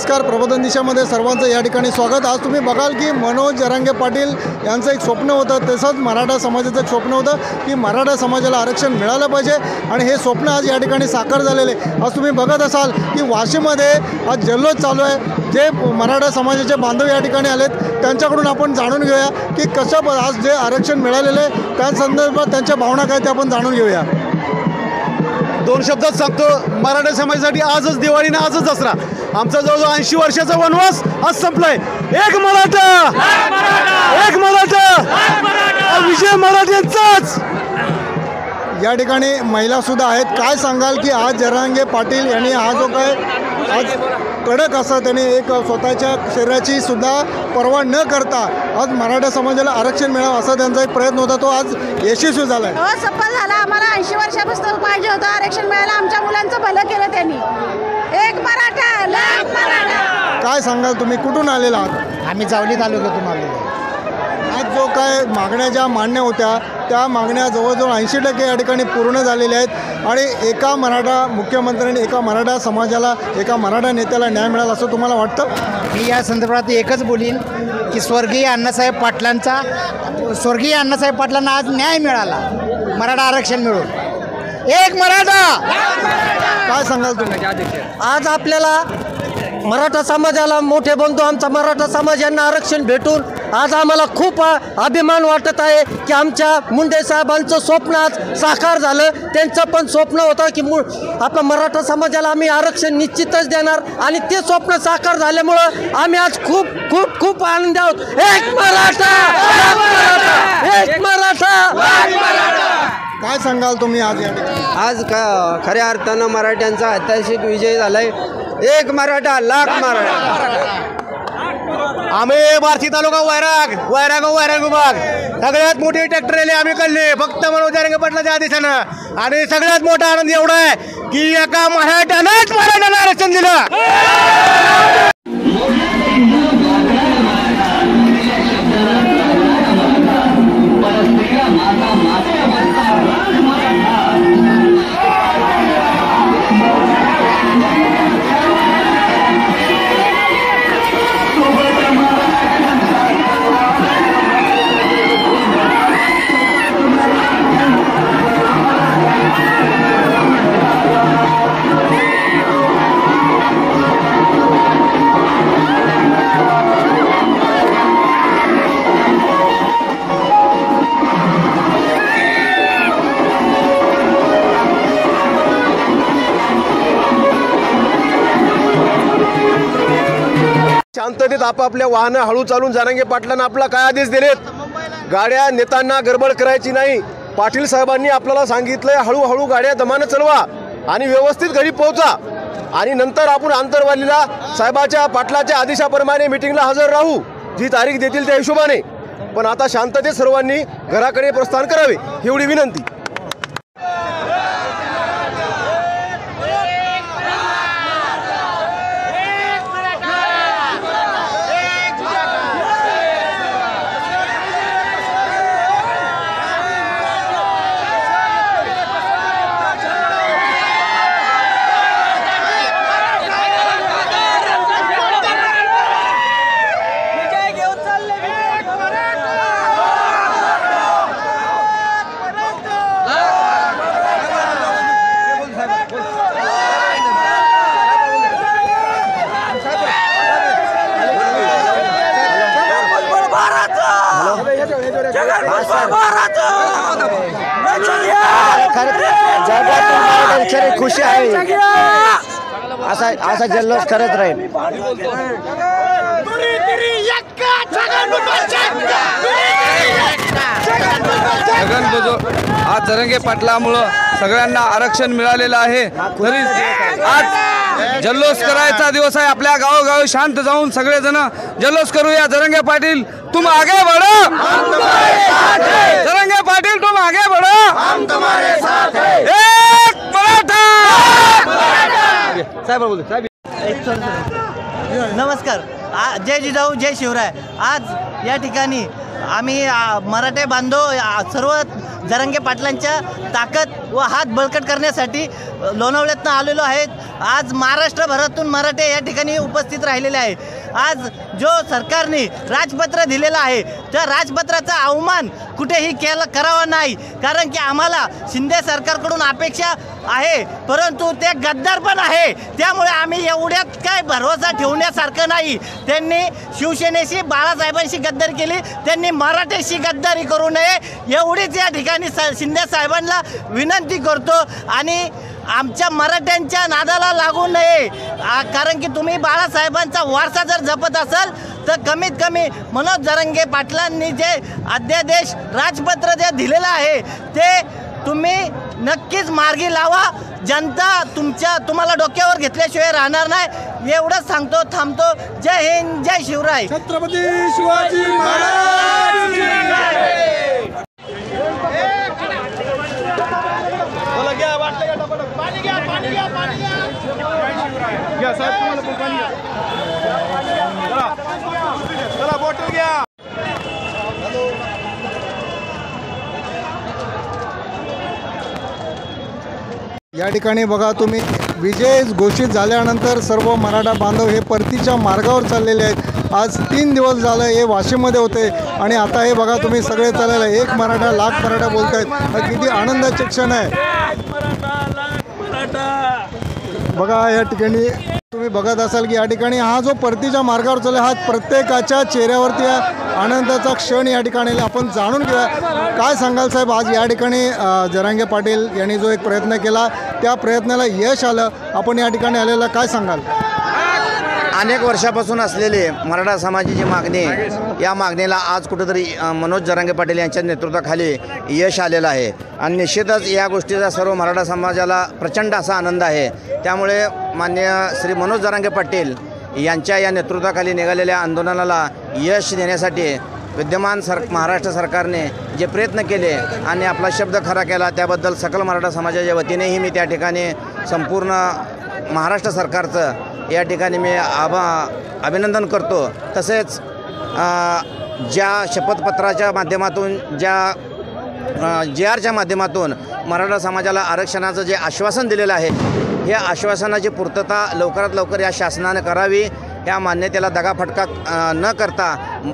नमस्कार प्रबोधन दिशामध्ये सर्वांचं या ठिकाणी स्वागत. आज तुम्ही बघाल की मनोज जरांगे पाटील यांचं एक स्वप्न होतं. तसंच मराठा समाजाचं एक स्वप्न होतं की मराठा समाजाला आरक्षण मिळालं पाहिजे आणि हे स्वप्न आज या ठिकाणी साकार झालेले. आज तुम्ही बघत असाल की वाशीमध्ये आज जल्लोष चालू आहे. जे मराठा समाजाचे बांधव या ठिकाणी आलेत त्यांच्याकडून आपण जाणून घेऊया की कसं आज जे आरक्षण मिळालेलं आहे त्या संदर्भात त्यांच्या भावना काय ते आपण जाणून घेऊया. दोन शब्दात सांगतो मराठा समाजासाठी आजच दिवाळी आणि आजच दसरा. आमचा जवळजवळ ऐंशी वर्षाचा वनवास आज संपलाय. एक मराठा! एक मराठा! विजय मराठ्यांचाच! या ठिकाणी महिलासुद्धा आहेत. काय सांगाल की आज जरांगे पाटील यांनी हा जो काय आज कडक असा त्यांनी एक स्वतःच्या शरीराची सुद्धा पर्वा न करता आज मराठा समाजाला आरक्षण मिळावं असा त्यांचा एक प्रयत्न होता. तो आज यशस्वी झाला आहे हो सफल झाला. आम्हाला ऐंशी वर्षापासून पाहिजे होतं आरक्षण मिळालं आमच्या मुलांचं भलं केलं त्यांनी. एक मराठा लाख मराठा. काय सांगाल तुम्ही? कुठून आलेला आहात? आम्ही जावली तालुक्यातून आलेलो आज जो काय मागण्या ज्या मान्य होत्या त्या मागण्या जवळजवळ ऐंशी टक्के या ठिकाणी पूर्ण झालेल्या आहेत. आणि एका मराठा मुख्यमंत्र्यांनी एका मराठा समाजाला एका मराठा नेत्याला न्याय मिळाला असं तुम्हाला वाटतं? मी या संदर्भात एकच बोलीन की स्वर्गीय अण्णासाहेब पाटलांचा स्वर्गीय अण्णासाहेब पाटलांना आज न्याय मिळाला. मराठा आरक्षण मिळून. एक मराठा! काय सांगाल तुम्ही? आज आपल्याला मराठा समाजाला मोठे बंधू आमचा मराठा समाज यांना आरक्षण भेटून आज आम्हाला खूप अभिमान वाटत आहे की आमच्या मुंडे साहेबांचं स्वप्न आज साकार झालं. त्यांचं पण स्वप्न होतं की मु आपल्या मराठा समाजाला आम्ही आरक्षण निश्चितच देणार आणि ते स्वप्न साकार झाल्यामुळं आम्ही आज खूप खूप खूप आनंदी आहोत. एक मराठा! एक मराठा! एक मराठा! काय सांगाल तुम्ही आज आज का खऱ्या अर्थानं मराठ्यांचा ऐतिहासिक विजय झालाय. एक मराठा लाख मराठा. आम्ही बार्शी तालुका वैराग वैराग वैराग विभाग. सगळ्यात मोठी ट्रॅक्टर आली आम्ही काढली. फक्त मनोज जारंगे पाटलाच्या आदेशानं. आणि सगळ्यात मोठा आनंद एवढा आहे की एका मराठ्यानंच मराठ्याला आरक्षण दिलं. शांततेत आपापल्या वाहनं हळू चालून जारांगे पाटलांना आपला काय आदेश दिलेत? गाड्या नेतांना गडबड करायची नाही. पाटील साहेबांनी आपल्याला सांगितलंय हळूहळू गाड्या दमानं चलवा आणि व्यवस्थित घरी पोहोचा. आणि नंतर आपण आंतरवालीला साहेबाच्या पाटलाच्या आदेशाप्रमाणे मिटिंगला हजर राहू. जी तारीख देतील त्या हिशोबाने. पण आता शांततेत सर्वांनी घराकडे प्रस्थान करावे एवढी विनंती. जगातून मराठ्यांची खुशी आहे असा असा जल्लोष करत राहील छगन भुजबळ आज जरंगे पाटलामुळं सगळ्यांना आरक्षण मिळालेलं आहे तरी आज जल्लोष करायचा दिवस आहे आपल्या गावोगावी शांत जाऊन सगळेजण जल्लोष करूया. जरंगे पाटील तुम आगे बढ़ो जरंगे पाटील तुम आगे बढ़ो एक मराठा साहेब बोलतो साहेब. नमस्कार. आ- जय जिजाऊ जय शिवराय. आज या ठिकाणी आम्ही मराठे बांधव सर्व जरंगे पाटलांच्या ताकद व हात बळकट करण्यासाठी लोणावळ्यातनं आलेलो आहेत. आज महाराष्ट्रभरातून मराठे या ठिकाणी उपस्थित राहिलेले आहे आज जो सरकारने राजपत्र दिलेलं आहे त्या राजपत्राचा अवमान कुठेही केला करावा नाही. कारण की आम्हाला शिंदे सरकारकडून अपेक्षा आहे परंतु ते गद्दार पण आहे. त्यामुळे आम्ही एवढ्यात काय भरवसा ठेवण्यासारखं नाही. त्यांनी शिवसेनेशी बाळासाहेबांशी गद्दारी केली. त्यांनी मराठ्याशी गद्दारी करू नये. एवढीच या ठिकाणी स शिंदे साहेबांना विनंती करतो. आणि आमच्या मराठ्यांच्या नादाला लागू नये. कारण की तुम्ही बाळासाहेबांचा वारसा जर जपत असाल तर कमीत कमी मनोज जरंगे पाटलांनी जे अध्यादेश राजपत्र जे दिलेलं आहे ते तुम्ही नक्कीच मार्गी लावा. जनता तुमच्या तुम्हाला डोक्यावर घेतल्याशिवाय राहणार नाही. एवढंच सांगतो थांबतो. जय हिंद जय शिवराय. छत्रपती शिवाजी महाराज या ठिकाणी बघा तुम्ही विजय घोषित झाल्यानंतर सर्व मराठा बांधव हे परतीच्या मार्गावर चाललेले आहेत. आज तीन दिवस झालं हे वाशिममध्ये होते आणि आता हे बघा तुम्ही सगळे चाललेले आहे. एक मराठा लाख मराठा बोलत आहेत हा किती आनंदाचे क्षण आहे. बघा या ठिकाणी तुम्ही बघत असाल की या ठिकाणी हा जो परतीच्या मार्गावर चालू हा प्रत्येकाच्या चेहऱ्यावरती आनंदाचा क्षण या ठिकाणी आपण जाणून घेऊया. काय सांगाल साहेब आज या ठिकाणी जरांगे पाटील यांनी जो एक प्रयत्न केला त्या प्रयत्नाला यश आलं. आपण या ठिकाणी आलेलं काय सांगाल? अनेक वर्षापासून असलेले मराठा समाजाची मागणी या मागणीला आज कुठेतरी मनोज जरांगे पाटील यांच्या नेतृत्वाखाली यश आलेलं आहे. आणि निश्चितच या गोष्टीचा सर्व मराठा समाजाला प्रचंड असा आनंद आहे. त्यामुळे मान्य श्री मनोज जरांगे पाटील यांच्या या नेतृत्वाखाली निघालेल्या आंदोलनाला यश देण्यासाठी विद्यमान सर महाराष्ट्र सरकारने जे प्रयत्न केले आणि आपला शब्द खरा केला त्याबद्दल सकल मराठा समाजाच्या वतीनेही मी त्या ठिकाणी संपूर्ण महाराष्ट्र सरकारचं या ठिकाणी मी आभा अभिनंदन करतो. तसेच ज्या शपथपत्राच्या माध्यमातून ज्या जे आरच्या माध्यमातून मराठा समाजाला आरक्षणाचं जे आश्वासन दिलेलं आहे हे आश्वासनाची पूर्तता लवकरात लवकर या शासनाने करावी. या मान्यतेला दगाफटका न करता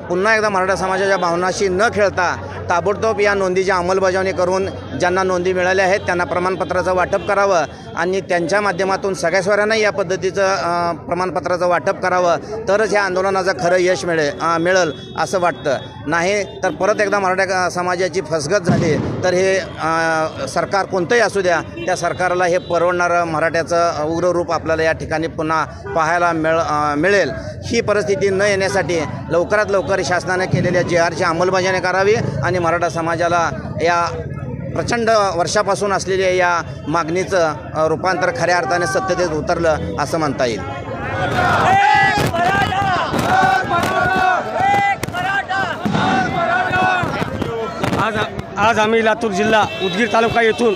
पुन्हा एकदा मराठा समाजाच्या भावनाशी न खेळता ताबडतोब या नोंदीची अंमलबजावणी करून ज्यांना नोंदी मिळाल्या आहेत त्यांना प्रमाणपत्राचं वाटप करावं आणि त्यांच्या माध्यमातून सगळ्या स्वरांना या पद्धतीचं प्रमाणपत्राचं वाटप करावं तरच या आंदोलनाचं खरं यश मिळेल मिळेल असं वाटतं. नाही तर परत एकदा मराठा समाजाची फसगत झाली तर हे सरकार कोणतंही असू द्या त्या सरकारला हे परवडणारं मराठ्याचं उग्र रूप आपल्याला या ठिकाणी पुन्हा पाहायला मिळ मिळेल. ही परिस्थिती न येण्यासाठी लवकरात लवकर शासनाने केलेल्या जे आरची अंमलबजावणी करावी आणि मराठा समाजाला या प्रचंड वर्षापासून असलेल्या या मागणीचं रूपांतर खऱ्या अर्थाने सत्यतेत उतरलं असं म्हणता येईल. आज आज आम्ही लातूर जिल्हा उदगीर तालुका येथून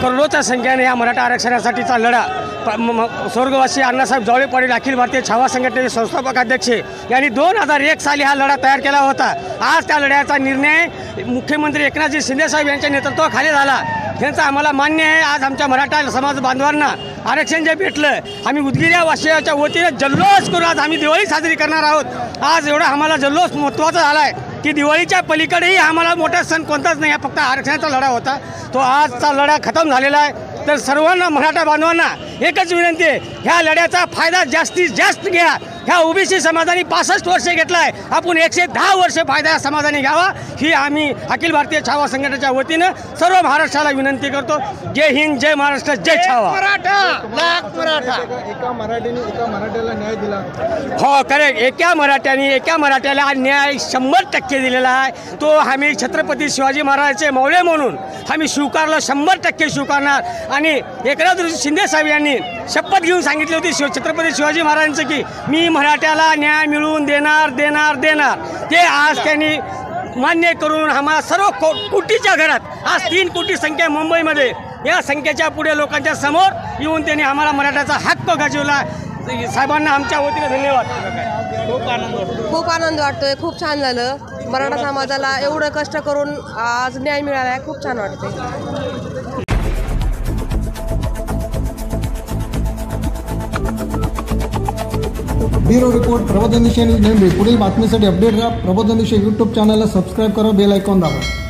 करोडोच्या संख्येने या मराठा आरक्षणासाठीचा लढा स्वर्गवासी अण्णासाहेब जवळे पाटील अखिल भारतीय छावा संघटनेचे संस्थापक अध्यक्ष यांनी दोन हजार एक साली हा लढा तयार केला होता. आज त्या लढ्याचा निर्णय मुख्यमंत्री एकनाथजी शिंदेसाहेब यांच्या नेतृत्वाखाली झाला. यांचं आम्हाला मान्य आहे आज आमच्या मराठा समाज बांधवांना आरक्षण जे भेटलं आम्ही उदगीर या वाशियाच्या वतीने जल्लोष करून आज आम्ही दिवाळी साजरी करणार आहोत. आज एवढा आम्हाला जल्लोष महत्त्वाचा झाला आहे की दिवाळीच्या पलीकडेही आम्हाला मोठा सण कोणताच नाही हा फक्त आरक्षणाचा लढा होता. तो आजचा लढा खतम झालेला आहे. तर सर्वांना मराठा बांधवांना एकच विनंती आहे ह्या लढ्याचा फायदा जास्तीत जास्त घ्या. ह्या ओबीसी समाजाने पासष्ट वर्ष घेतला आहे आपण एकशे दहा वर्ष फायदा या समाजाने घ्यावा. ही आम्ही अखिल भारतीय छावा संघटनेच्या वतीनं सर्व महाराष्ट्राला विनंती करतो. जय हिंद जय महाराष्ट्र जय छावा. एका मराठीने एका मराठ्याला न्याय दिला. हो करेक्ट एका मराठ्याने एका मराठ्याला न्याय शंभर टक्के दिलेला आहे. तो आम्ही छत्रपती शिवाजी महाराजांचे मौले म्हणून आम्ही स्वीकारलं शंभर टक्के स्वीकारणार. आणि एकनाथ शिंदे साहेब यांनी शपथ घेऊन सांगितली होती शिव छत्रपती शिवाजी महाराजांचं की मी मराठ्याला न्याय मिळवून देणार देणार देणार. ते आज त्यांनी मान्य करून आम्हाला सर्व को कोटीच्या घरात आज तीन कोटी संख्या मुंबईमध्ये या संख्येच्या पुढे लोकांच्या समोर येऊन त्यांनी आम्हाला मराठ्याचा हक्क गाजवला. साहेबांना आमच्या वतीने धन्यवाद. खूप आनंद वाटतोय खूप छान झालं. मराठा समाजाला एवढं कष्ट करून आज न्याय मिळाला आहे खूप छान वाटते ब्युरो रिपोर्ट प्रबोधन दिशा न्यूज नेमली. पुढील बातमीसाठी अपडेट राहा. प्रबोधन दिशा यूट्यूब चॅनलला सबस्क्राईब करा बेल ऐकून दाबा.